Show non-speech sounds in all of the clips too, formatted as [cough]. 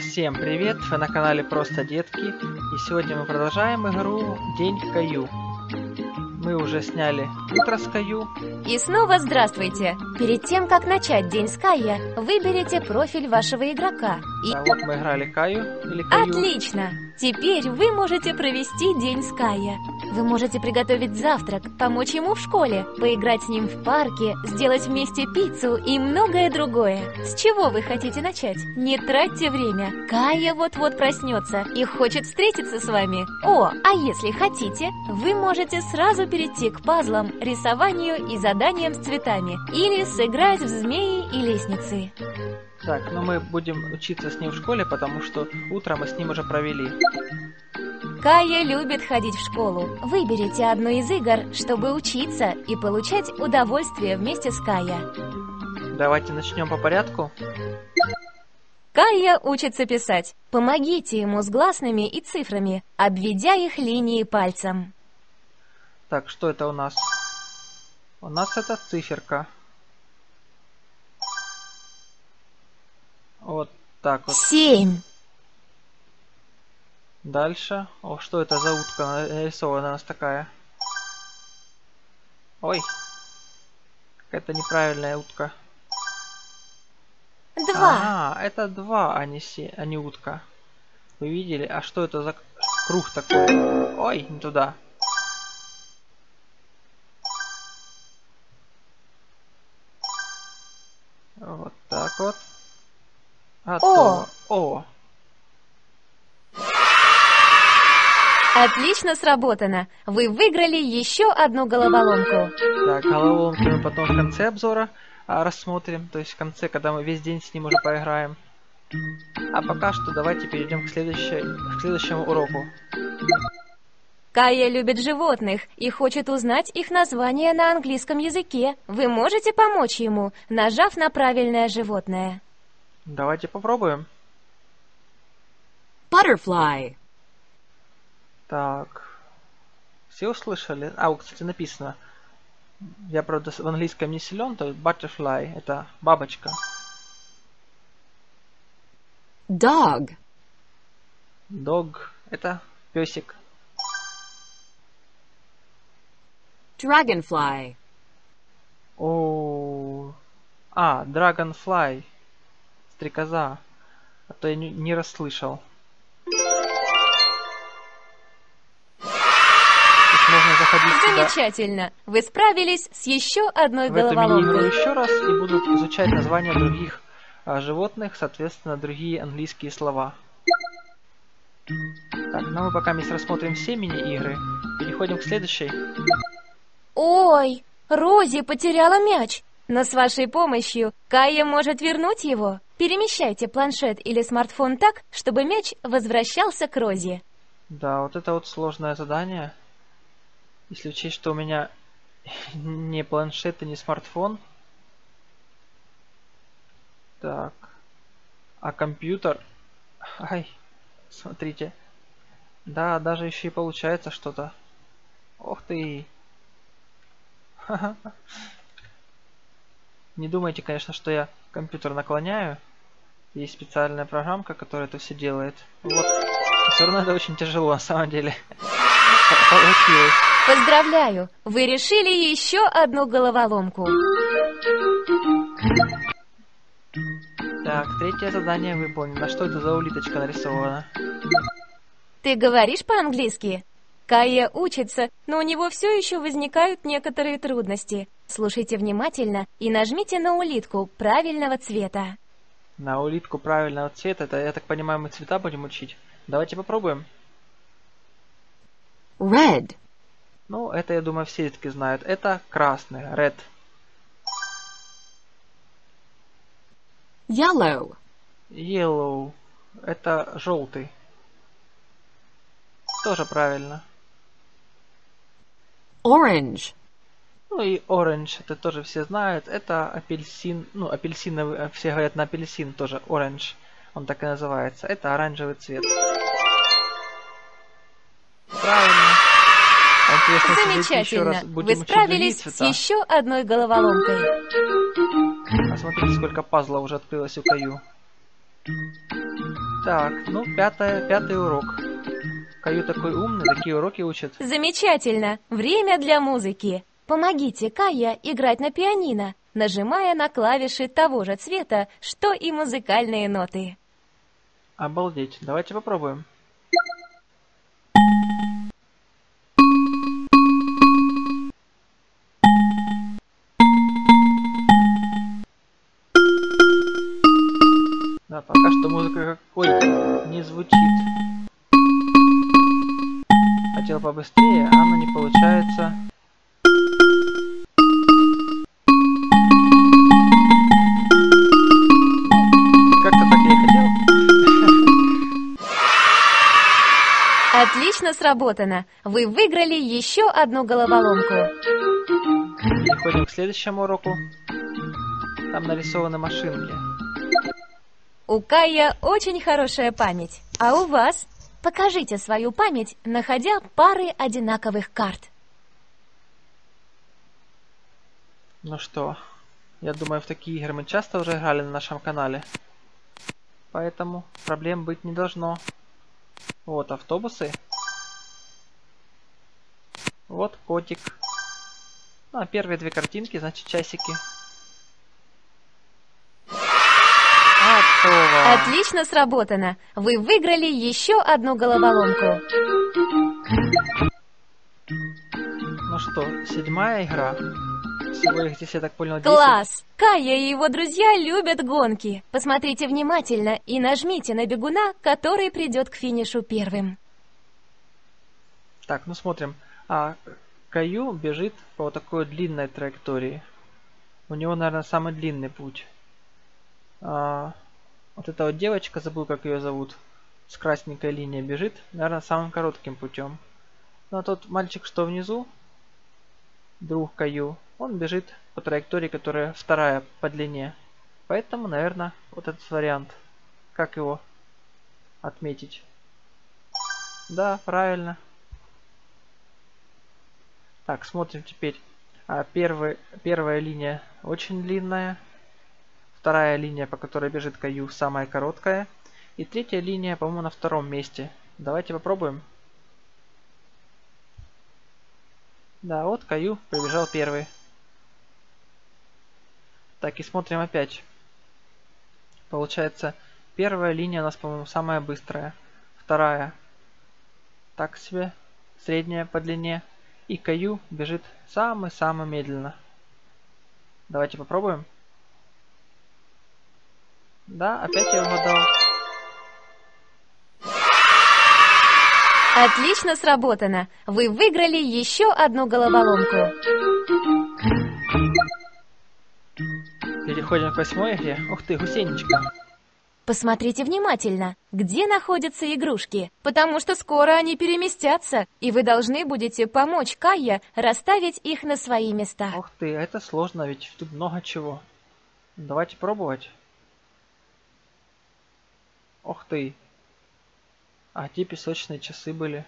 Всем привет! Вы на канале Просто Детки и сегодня мы продолжаем игру День в Каю. Мы уже сняли утро с Каю. И снова здравствуйте! Перед тем, как начать День с Кая, выберите профиль вашего игрока. И... Да, вот мы играли Каю или Каю. Отлично! Теперь вы можете провести день с Кая. Вы можете приготовить завтрак, помочь ему в школе, поиграть с ним в парке, сделать вместе пиццу и многое другое. С чего вы хотите начать? Не тратьте время. Кая вот-вот проснется и хочет встретиться с вами. О, а если хотите, вы можете сразу перейти к пазлам, рисованию и заданиям с цветами или сыграть в змеи и лестницы. Так, но мы будем учиться с ним в школе, потому что утро мы с ним уже провели. Кая любит ходить в школу. Выберите одну из игр, чтобы учиться и получать удовольствие вместе с Кая. Давайте начнем по порядку. Кая учится писать. Помогите ему с гласными и цифрами, обведя их линии пальцем. Так, что это у нас? У нас это циферка. Вот так вот. Семь. Дальше. О, что это за утка нарисована у нас такая? Ой. Какая-то неправильная утка. Два. А, это два, а не, се, а не утка. Вы видели? А что это за круг такой? Ой, не туда. Вот так вот. Готово. О! Отлично сработано. Вы выиграли еще одну головоломку. Так, головоломки мы потом в конце обзора а, рассмотрим. То есть в конце, когда мы весь день с ним уже поиграем. А пока что давайте перейдем к, следующей, к следующему уроку. Кая любит животных и хочет узнать их название на английском языке. Вы можете помочь ему, нажав на правильное животное. Давайте попробуем. Butterfly. Так. Все услышали? А, вот, кстати, написано. Я, правда, в английском не силен, то butterfly это бабочка. Dog. Dog это песик. Dragonfly. О, а, dragonfly, стрекоза. А то я не, не расслышал. Заходить сюда. Замечательно. Вы справились с еще одной в эту мини-игру головоломкой. еще раз и будут изучать названия других а, животных, соответственно, другие английские слова. Так, ну мы пока мы рассмотрим все мини-игры. Переходим к следующей. Ой, Рози потеряла мяч. Но с вашей помощью Кая может вернуть его. Перемещайте планшет или смартфон так, чтобы мяч возвращался к Рози. Да, вот это вот сложное задание. Если учесть, что у меня [laughs] не планшет и не смартфон. Так. А компьютер... Ай, смотрите. Да, даже еще и получается что-то. Ох ты. [laughs] Не думайте, конечно, что я компьютер наклоняю. Есть специальная программка, которая это все делает. Вот. Все равно это очень тяжело, на самом деле. [laughs] Получилось. Поздравляю, вы решили еще одну головоломку. Так, третье задание выполнено. Что это за улиточка нарисована? Ты говоришь по-английски? Кая учится, но у него все еще возникают некоторые трудности. Слушайте внимательно и нажмите на улитку правильного цвета. На улитку правильного цвета. Это, я так понимаю, мы цвета будем учить. Давайте попробуем. Red. Ну, это, я думаю, все детки знают. Это красный, red. Yellow. Yellow. Это желтый. Тоже правильно. Orange. Ну и orange, это тоже все знают. Это апельсин, ну апельсиновый, э, все говорят на апельсин тоже orange. Он так и называется. Это оранжевый цвет. Замечательно. Вы справились с еще одной головоломкой. А смотрите, сколько пазлов уже открылось у Каю. Так, ну, пятое, пятый урок. Каю такой умный, такие уроки учат. Замечательно! Время для музыки. Помогите Кая играть на пианино, нажимая на клавиши того же цвета, что и музыкальные ноты. Обалдеть. Давайте попробуем. Да, пока что музыка как... Ой, не звучит. Хотел побыстрее, а оно не получается. Как-то так я и хотел. Отлично сработано! Вы выиграли еще одну головоломку. Переходим к следующему уроку. Там нарисованы машинки. У Кая очень хорошая память. А у вас? Покажите свою память, находя пары одинаковых карт. Ну что, я думаю, в такие игры мы часто уже играли на нашем канале. Поэтому проблем быть не должно. Вот автобусы. Вот котик. А первые две картинки, значит, часики. Готово. Отлично сработано! Вы выиграли еще одну головоломку. Ну что, седьмая игра. Всего их здесь, я так понял, 10. Класс! Кая и его друзья любят гонки. Посмотрите внимательно и нажмите на бегуна, который придет к финишу первым. Так, ну смотрим. А Каю бежит по вот такой длинной траектории. У него, наверное, самый длинный путь. А, вот эта вот девочка, забыл, как ее зовут, с красненькой линией бежит, наверное, самым коротким путем. Ну а тот мальчик, что внизу, друг Каю, он бежит по траектории, которая вторая по длине. Поэтому, наверное, вот этот вариант. Как его отметить? Да, правильно. Так, смотрим теперь. А, первый, первая линия очень длинная. Вторая линия, по которой бежит Каю, самая короткая. И третья линия, по-моему, на втором месте. Давайте попробуем. Да, вот Каю прибежал первый. Так, и смотрим опять. Получается, первая линия у нас, по-моему, самая быстрая. Вторая. Так себе. Средняя по длине. И Каю бежит самый-самый медленно. Давайте попробуем. Да, опять я угадал. Отлично сработано! Вы выиграли еще одну головоломку. Переходим к восьмой игре. Ух ты, гусеничка. Посмотрите внимательно, где находятся игрушки, потому что скоро они переместятся, и вы должны будете помочь Кая расставить их на свои места. Ух ты, это сложно, ведь тут много чего. Давайте пробовать. Ух ты. А где песочные часы были?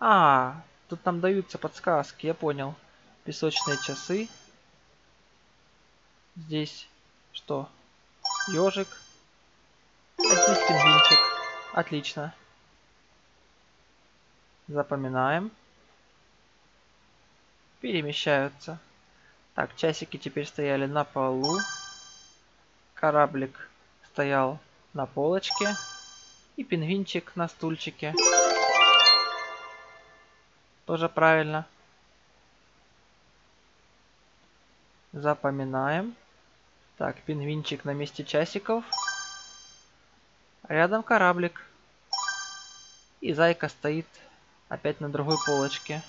А, тут нам даются подсказки, я понял. Песочные часы. Здесь что? Ежик. А здесь пингвинчик. Отлично. Запоминаем. Перемещаются. Так, часики теперь стояли на полу. Кораблик стоял на полочке. И пингвинчик на стульчике. Тоже правильно. Запоминаем. Так, пингвинчик на месте часиков. Рядом кораблик. И зайка стоит опять на другой полочке.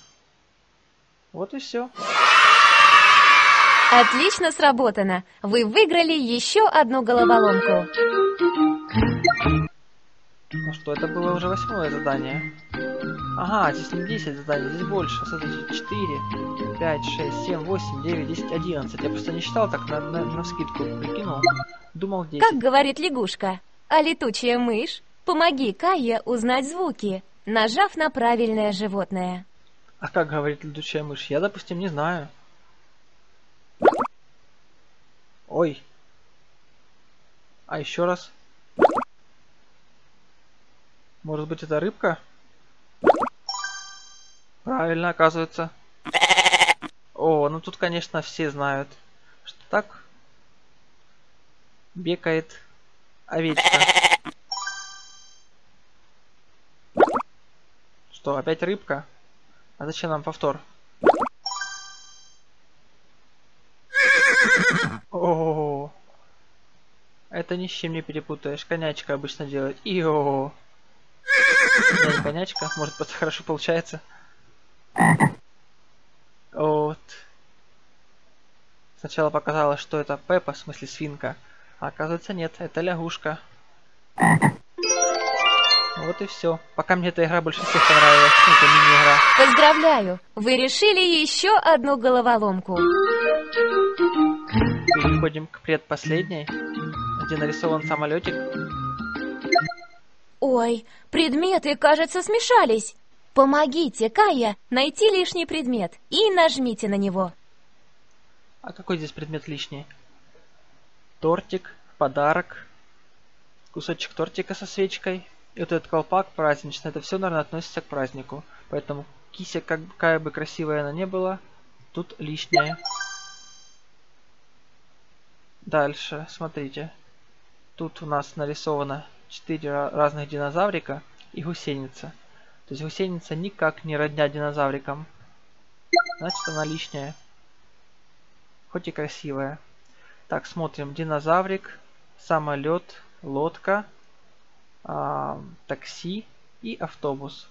Вот и все. Отлично сработано! Вы выиграли еще одну головоломку. Ну что, это было уже восьмое задание. Ага, здесь не 10 заданий, здесь больше. Смотрите, 4, 5, 6, 7, 8, 9, 10, 11. Я просто не считал так на, на, на скидку, прикинул. Думал 10. Как говорит лягушка, а летучая мышь, помоги Кае узнать звуки, нажав на правильное животное. А как говорит летучая мышь? Я, допустим, не знаю. Ой. А еще раз. Может быть это рыбка? Правильно, оказывается. О, ну тут, конечно, все знают, что так бекает овечка. Что, опять рыбка? А зачем нам повтор? Это ни с чем не перепутаешь. Конячка обычно делает. Ио. Конячка, может просто хорошо получается. Вот. Сначала показалось, что это Пеппа, в смысле свинка. А оказывается нет, это лягушка. Вот и все. Пока мне эта игра больше всех понравилась. Это мини-игра. Поздравляю! Вы решили еще одну головоломку. Переходим к предпоследней, где нарисован самолетик. Ой, предметы, кажется, смешались. Помогите, Кая, найти лишний предмет и нажмите на него. А какой здесь предмет лишний? Тортик, подарок, кусочек тортика со свечкой. И вот этот колпак праздничный, это все, наверное, относится к празднику. Поэтому кися, какая бы красивая она не была, тут лишняя. Дальше, смотрите. Тут у нас нарисовано 4 разных динозаврика и гусеница. То есть гусеница никак не родня динозаврикам. Значит она лишняя. Хоть и красивая. Так, смотрим. Динозаврик, самолет, лодка, а, такси и автобус.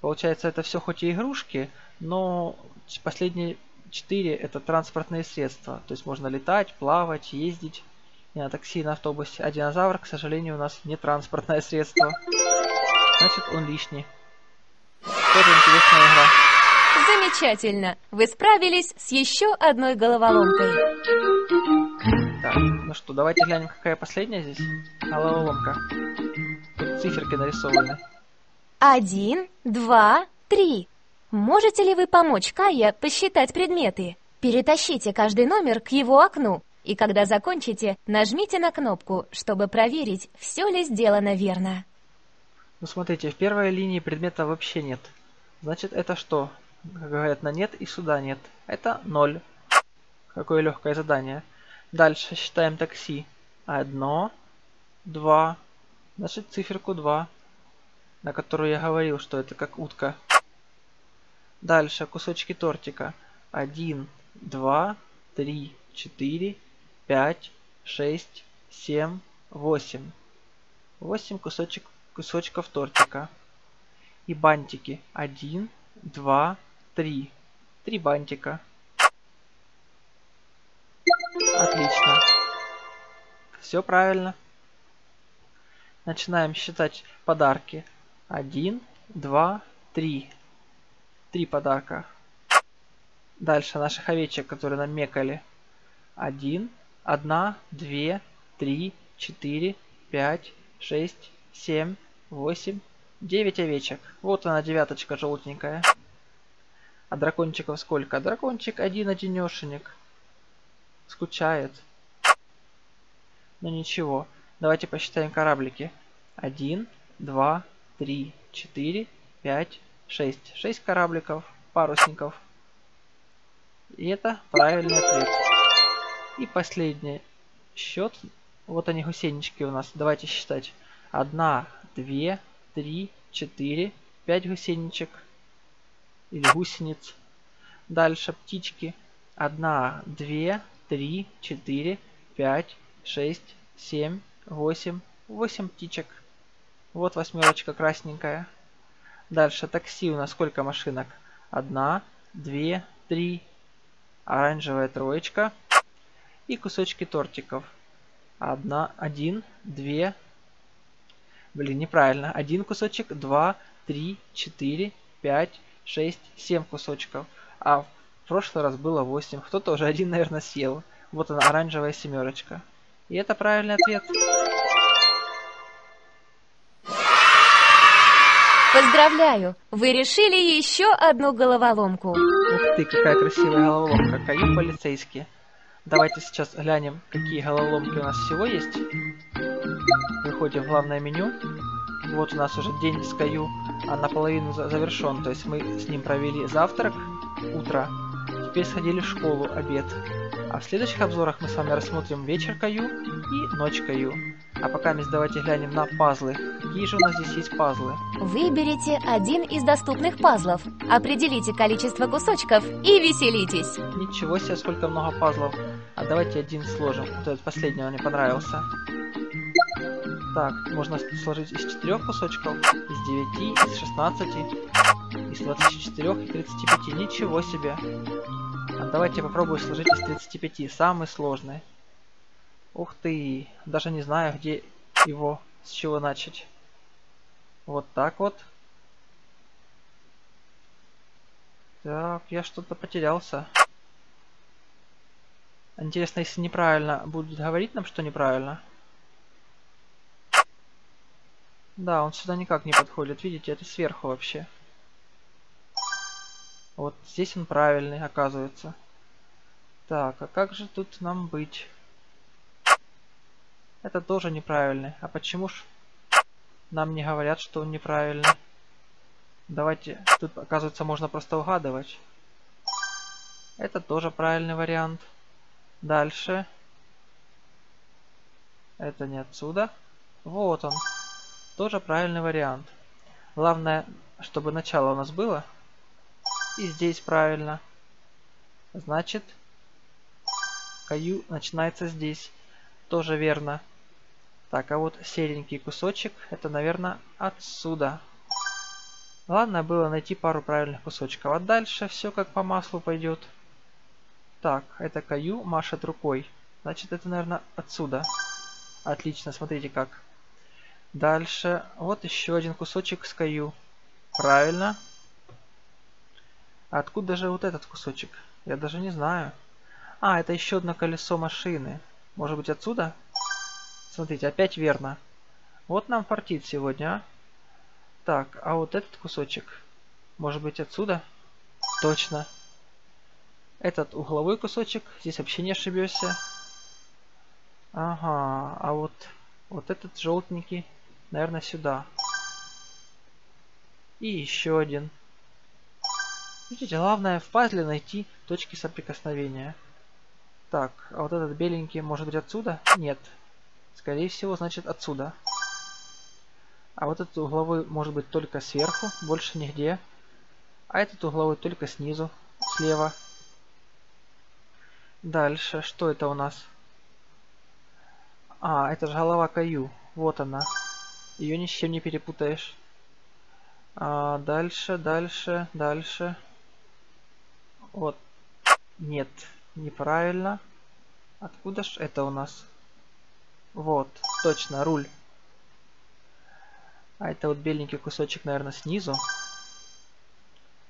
Получается, это все хоть и игрушки, но последние четыре это транспортные средства. То есть можно летать, плавать, ездить и на такси, на автобусе. А динозавр, к сожалению, у нас не транспортное средство. Значит, он лишний. Тоже интересная игра. Замечательно! Вы справились с еще одной головоломкой. Так, ну что, давайте глянем, какая последняя здесь. Головоломка. Тут циферки нарисованы. Один, два, три. Можете ли вы помочь Кая посчитать предметы? Перетащите каждый номер к его окну, и когда закончите, нажмите на кнопку, чтобы проверить, все ли сделано верно. Ну смотрите, в первой линии предмета вообще нет. Значит, это что? Как говорят, на нет и сюда нет. Это ноль. Какое легкое задание. Дальше считаем такси. Одно, два. Значит, циферку 2, на которую я говорил, что это как утка. Дальше кусочки тортика. 1, 2, 3, 4, 5, 6, 7, 8. 8 кусочек, кусочков тортика. И бантики. 1, 2, 3. 3 бантика. Отлично. Все правильно. Начинаем считать подарки. 1, 2, 3. 3 подарка. Дальше наших овечек, которые намекали. 1, одна, две, три, четыре, пять, шесть, семь, восемь, девять овечек. Вот она, девяточка желтенькая. А дракончиков сколько? Дракончик один одинешенек. Скучает. Ну, ничего. Давайте посчитаем кораблики. Один, два, три, четыре, пять, шесть. Шесть корабликов, парусников. И это правильный ответ. И последний счет. Вот они гусенички у нас. Давайте считать. Одна, две, три, четыре, пять гусеничек. Или гусениц. Дальше птички. Одна, две, три, четыре, пять, шесть, семь, восемь, восемь птичек. Вот восьмерочка красненькая. Дальше такси у нас сколько машинок? Одна, две, три. Оранжевая троечка. И кусочки тортиков. Одна, один, две. Блин, неправильно. Один кусочек, два, три, четыре, пять, шесть, семь кусочков. А в прошлый раз было восемь. Кто-то уже один, наверное, съел. Вот она, оранжевая семерочка. И это правильный ответ. Поздравляю! Вы решили еще одну головоломку. Ух ты, какая красивая головоломка. Каю полицейские. Давайте сейчас глянем, какие головоломки у нас всего есть. Выходим в главное меню. Вот у нас уже день с Каю а наполовину за- завершен. То есть мы с ним провели завтрак, утро, теперь сходили в школу, обед. А в следующих обзорах мы с вами рассмотрим вечер Каю и ночь Каю. А пока мы давайте глянем на пазлы. Какие же у нас здесь есть пазлы? Выберите один из доступных пазлов, определите количество кусочков и веселитесь. Ничего себе, сколько много пазлов. А давайте один сложим. Вот этот последний он мне понравился. Так, можно сложить из четырех кусочков, из 9, из 16, из 24 и 35. Ничего себе. А давайте попробую сложить из 35. Самый сложный. Ух ты. Даже не знаю, где его, с чего начать. Вот так вот. Так, я что-то потерялся. Интересно, если неправильно будет говорить нам, что неправильно. Да, он сюда никак не подходит. Видите, это сверху вообще. Вот здесь он правильный, оказывается. Так, а как же тут нам быть? Это тоже неправильный. А почему ж нам не говорят, что он неправильный? Давайте, тут, оказывается, можно просто угадывать. Это тоже правильный вариант. Дальше. Это не отсюда. Вот он. Тоже правильный вариант. Главное, чтобы начало у нас было. И здесь правильно. Значит, Каю начинается здесь. Тоже верно. Так, а вот серенький кусочек, это, наверное, отсюда. Главное было найти пару правильных кусочков. А дальше все как по маслу пойдет. Так, это Каю машет рукой. Значит, это, наверное, отсюда. Отлично, смотрите как. Дальше. Вот еще один кусочек с Каю. Правильно. Откуда же вот этот кусочек? Я даже не знаю. А, это еще одно колесо машины. Может быть отсюда? Смотрите, опять верно. Вот нам фартит сегодня, а? Так, а вот этот кусочек. Может быть отсюда? Точно. Этот угловой кусочек. Здесь вообще не ошибешься. Ага, а вот, вот этот желтенький, наверное, сюда. И еще один. Видите, главное в пазле найти точки соприкосновения. Так, а вот этот беленький может быть отсюда? Нет. Скорее всего, значит отсюда. А вот этот угловой может быть только сверху, больше нигде. А этот угловой только снизу, слева. Дальше, что это у нас? А, это же голова Каю. Вот она. Ее ни с чем не перепутаешь. А, дальше, дальше, дальше. Вот. Нет, неправильно. Откуда ж это у нас? Вот, точно, руль. А это вот беленький кусочек, наверное, снизу.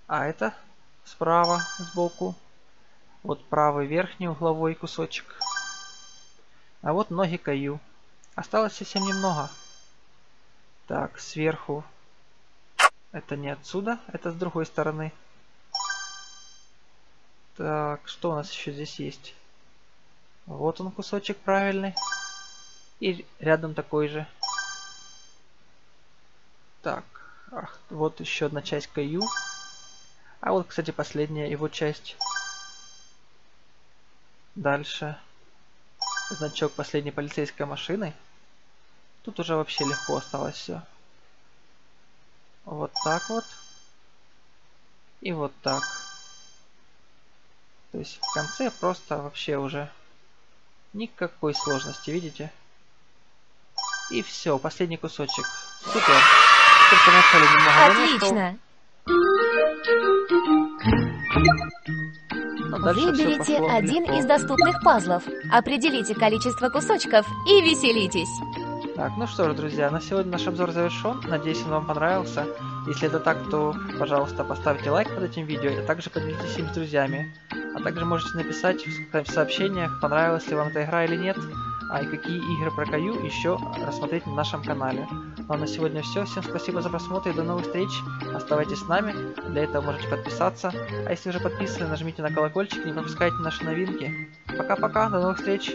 А это справа, сбоку. Вот правый верхний угловой кусочек. А вот ноги Каю. Осталось совсем немного. Так, сверху. Это не отсюда, это с другой стороны. Так, что у нас еще здесь есть? Вот он кусочек правильный. И рядом такой же. Так, ах, вот еще одна часть Каю. А вот, кстати, последняя его часть. Дальше. Значок последней полицейской машины. Тут уже вообще легко осталось все. Вот так вот. И вот так. То есть в конце просто вообще уже никакой сложности, видите? И все, последний кусочек. Супер. Только вначале немного Отлично! но дальше Выберите один легко. из доступных пазлов, определите количество кусочков и веселитесь. Так, ну что ж, друзья, на сегодня наш обзор завершен. Надеюсь, он вам понравился. Если это так, то, пожалуйста, поставьте лайк под этим видео, а также поделитесь им с друзьями. А также можете написать в сообщениях, понравилась ли вам эта игра или нет, а и какие игры про Каю еще рассмотреть на нашем канале. Ну а на сегодня все. Всем спасибо за просмотр и до новых встреч. Оставайтесь с нами. Для этого можете подписаться. А если уже подписаны, нажмите на колокольчик, не пропускайте наши новинки. Пока-пока, до новых встреч.